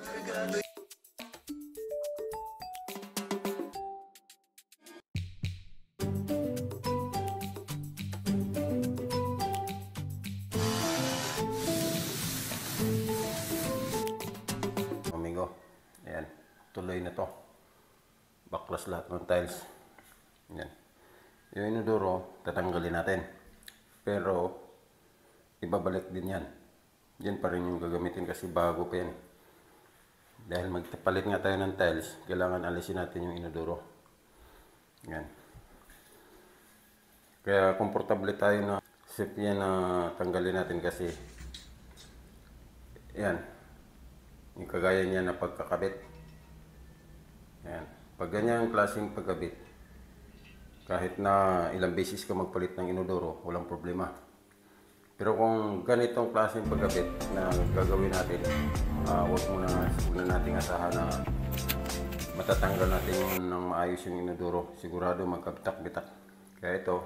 Amigo, ayan, tuloy na to. Baklas lahat ng tiles. Ayan. Yung inodoro, tatanggalin natin. Pero, ibabalik din yan. Yan pa rin yung gagamitin kasi bago pa yan. Dahil magpalit nga tayo ng tiles, kailangan alisin natin yung inodoro. Yan. Kaya komportable tayo na safe yan na tanggalin natin kasi yan, yung kagaya niya na pagkakabit. Yan. Pag ganyan ang klaseng pagkabit, kahit na ilang beses ka magpalit ng inodoro, walang problema. Pero kung ganitong klaseng pagkabit na gagawin natin, uh, huwag muna, huwag na natin asahan na matatanggal natin ng maayos yung inodoro. Sigurado magkabitak-bitak. Kaya ito,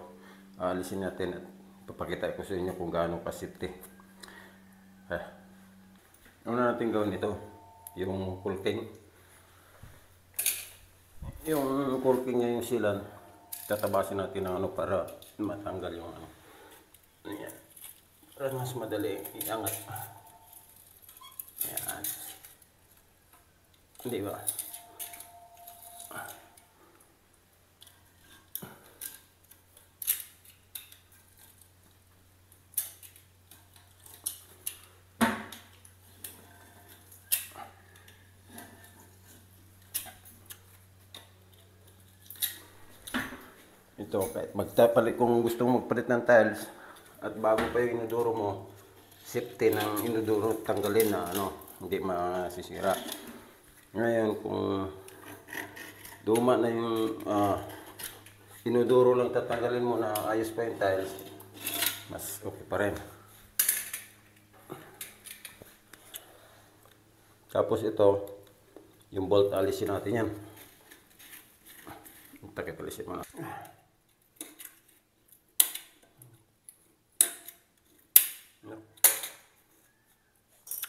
aalisin natin at papakita ko sa inyo kung gaano ka-safety. Eh, una natin gawin ito, yung kulking. Yung kulking niya yung silan, tatabasin natin ng ano para matanggal yung ano. Yan. Para mas madali iangat. Yan. Di ba? Ito, kahit magtapalit, kung gusto mo magpalit ng tiles, at bago pa yung inodoro mo, safety ng inodoro tanggalin na ano, hindi masisira. Ngayon, kung duma na yung ah, inodoro lang tatanggalin mo na ayos pa yung tiles, mas okay pa rin. Tapos ito, yung bolt alisin natin yan. Takip alisin mo na. No.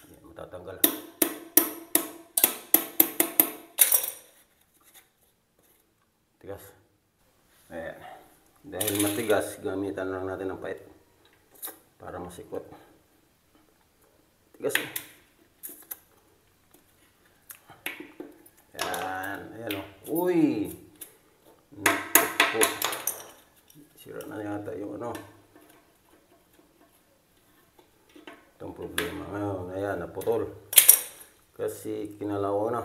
Ayan, matatanggal. Tigas. Ayan. Dahil matigas, gamitan lang natin ng pait. Para masikot. Tigas. eh. Ayan. O. Uy! Naku po. Sira na yata yung ano. Itong problema ngayon, ayan, naputol. Kasi kinalawa na.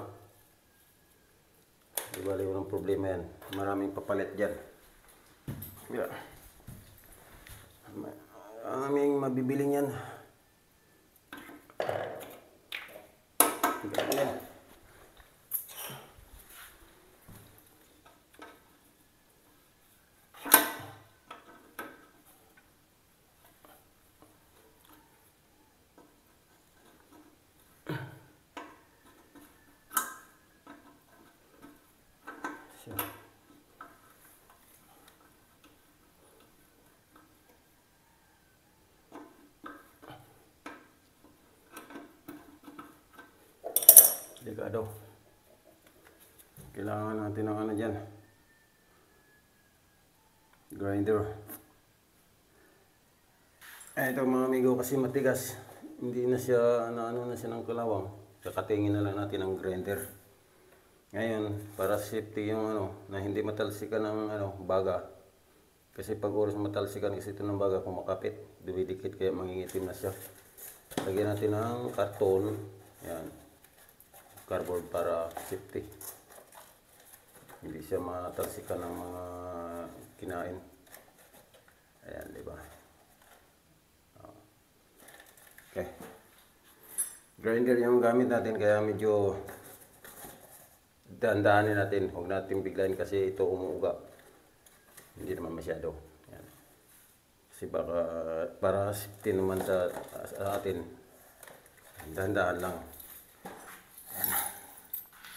Di bali walang problema yan. Maraming papalit dyan. Yeah. Aming mabibiling yan. Ganyan. Siya. Delikado. Kailangan natin ng ano dyan. Grinder. Eh, ito mga amigo kasi matigas. Hindi na siya, ano, ano na siya ng kalawang. Kakatingin na lang natin ng grinder. Ngayon, para safety yung ano, na hindi matalsikan ng ano, baga. Kasi pag oras matalsikan kasi ito ng baga, kumakapit, dumidikit kaya mangingitim na siya. Lagyan natin ng karton. Yan. Cardboard para safety. Hindi siya matalsikan ng mga kinain. Ayan, di ba? Okay. Grinder yung gamit natin kaya medyo dandahanin natin. Huwag natin biglayin kasi ito umuuga. Hindi naman masyado. Yan. Kasi baka para safety naman sa, sa atin. Dandahan lang.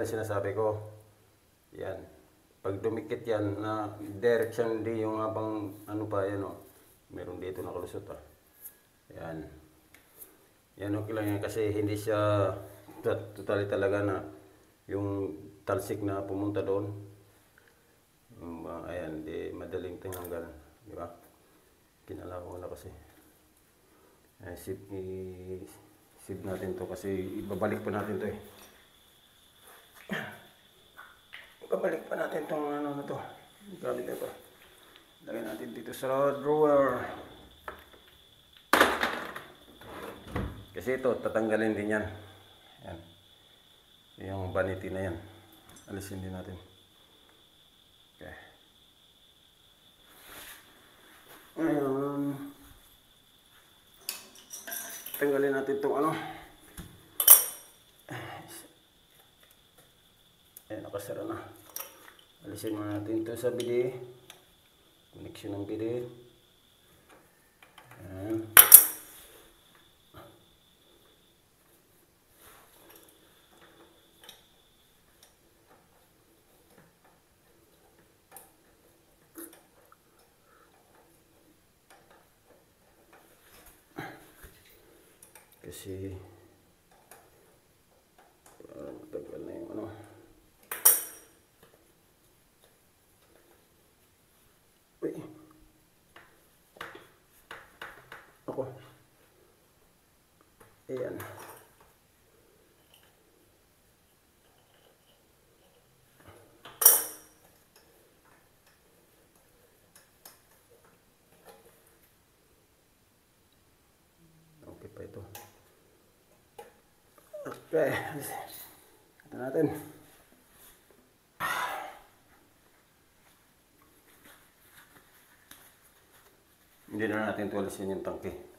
Yan ang sinasabi ko. Yan. Pag dumikit yan, na direction di yung habang ano pa yan o. Meron dito nakalusot ah. Yan. Yan okay lang yan kasi hindi siya tot- totally talaga na yung talsik na pumunta doon. Ah, ayan, di madaling tinanggal. Di ba? Kinala ko na kasi. Eh, sip, i, sip natin to kasi ibabalik pa natin to eh. Ibabalik pa natin tong ano na to. Gamit na to. Lagyan natin dito sa drawer. Kasi ito, tatanggalin din yan. Yan. Yung vanity na yan. Alisin din natin. Okay. Ngayon, tanggalin natin itong ano. Ayan, nakasara na. Alisin natin ito sa bili. Connection ng bili. Ayan. Kasi Ayan. Okay pa ito. Okay. Ito natin. Hindi na natin tuwalisin yung tangke.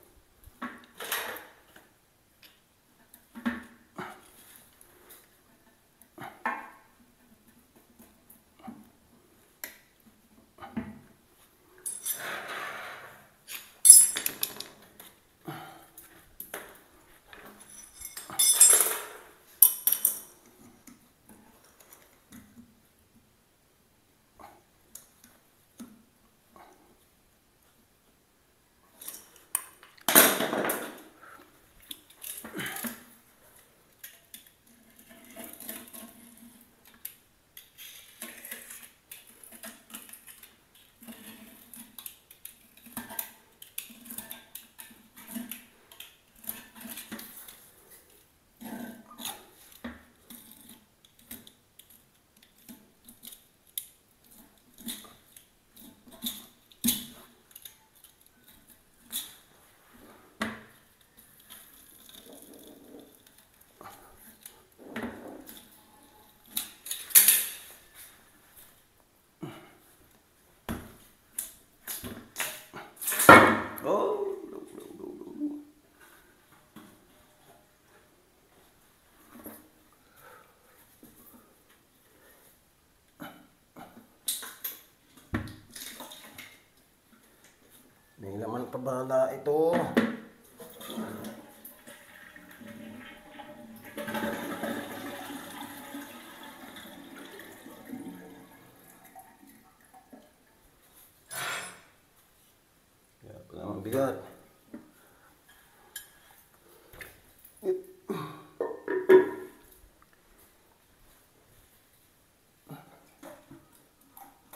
May laman pa bala ito. Kaya pala mabigat.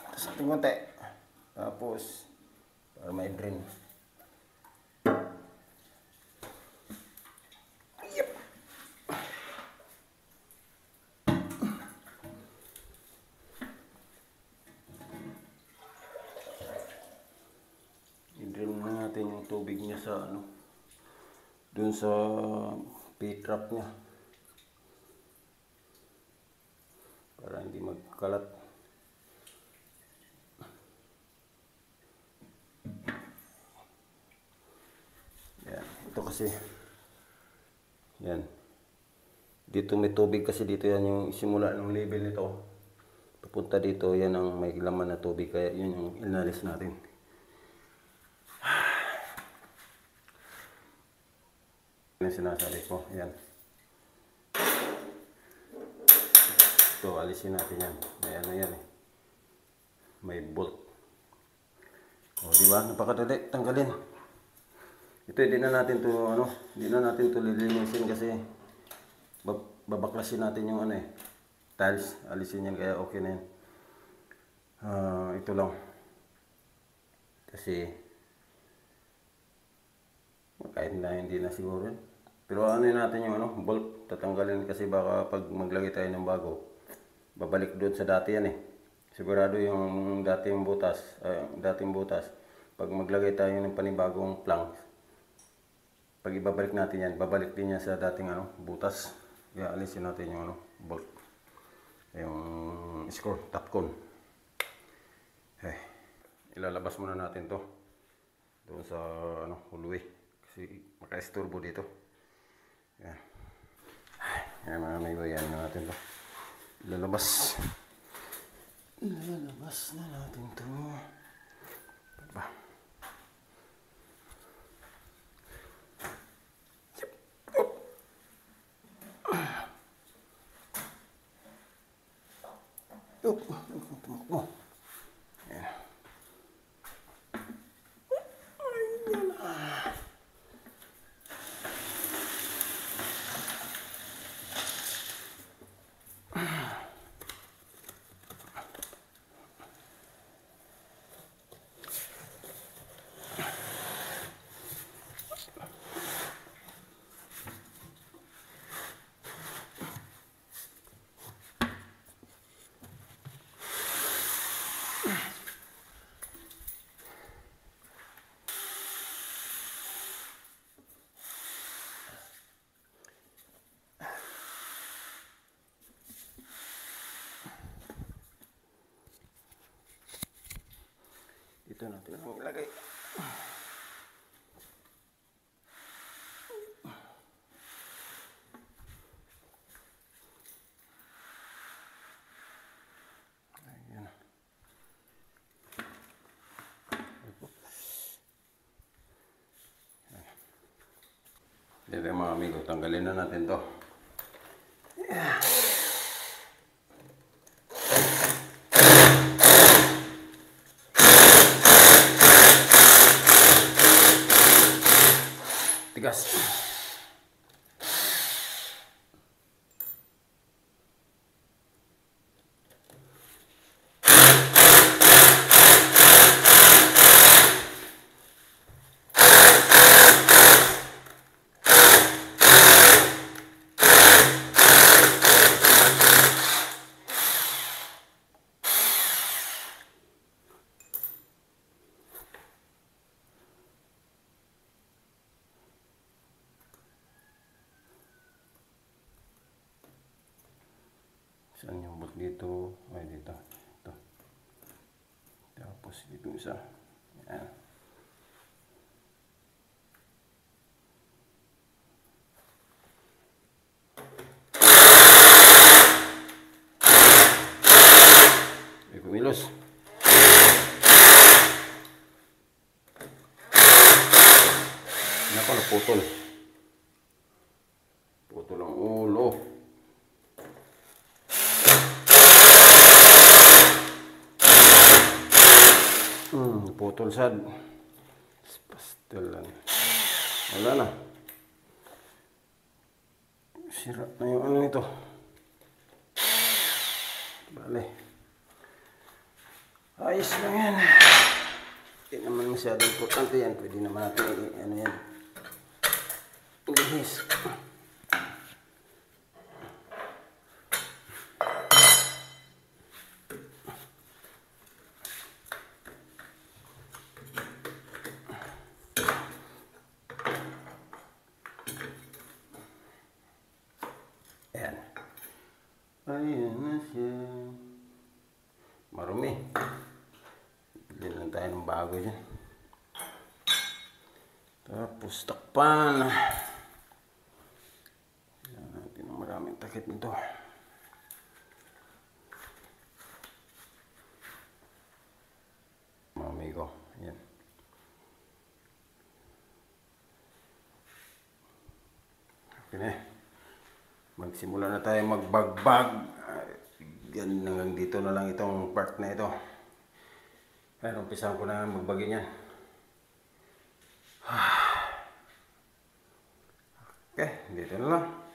Tapos ating konti. Tapos, para may drain. Yep. I-drain na natin yung tubig niya sa ano, dun sa P-trap niya. Para hindi magkalat. Yan. Ito kasi. Yan. Dito may tubig kasi dito yan yung simula ng level nito. Papunta dito yan ang may laman na tubig kaya yun yung inalis natin. Ang sinasabi ko. Yan. Ito, alisin natin yan. May ano yan eh. May bolt. O, di ba? Napakadali. Tanggalin. Ito, hindi na natin to, ano, hindi na natin to lilinisin kasi bab- babaklasin natin yung ano eh. Tiles. Alisin yan, kaya okay na yan. Ah, ito lang. Kasi, kahit na hindi na siguro. Pero ano natin yung ano, bolt, tatanggalin kasi baka pag maglagay tayo ng bago, babalik doon sa dati yan eh. Sigurado yung dating butas, ay, dating butas, pag maglagay tayo ng panibagong plank, pag ibabalik natin yan, babalik din yan sa dating ano, butas. Kaya alisin natin yung ano, bolt. Yung screw, tapcon. Eh, ilalabas muna natin to doon sa ano, hallway. Kasi maka-estorbo dito. Yan. Yan mga amigo, yan na natin to. Ilalabas. Ilalabas na natin to. Ba? Yup. Tumakbo. Yan. Dito natin ang ilagay. Ayan. Dito mga amigo, tanggalin na natin to. Tigas. Saan yung bolt dito? Ay, dito. Ito. Tapos dito isa. Yan. May kumilos. Nako, naputol. Putol ang ulo. Hmm, putol sad. Pastel lang. Wala na. Sira na yung ano nito. Bale. Ayos lang yan. Hindi naman masyadong importante yan. Pwede naman natin i- ano yan. Ilihis. Ayan. Ayan na siya. Marumi. Bili lang tayo ng bago dyan. Tapos takpan. Kailangan natin ng maraming takip nito. Mga amigo. Ayan. Okay na. Magsimula na tayo magbagbag. Yan, hanggang dito na lang itong part na ito. Ayan, umpisahan ko na magbagi niyan. Okay, dito na lang.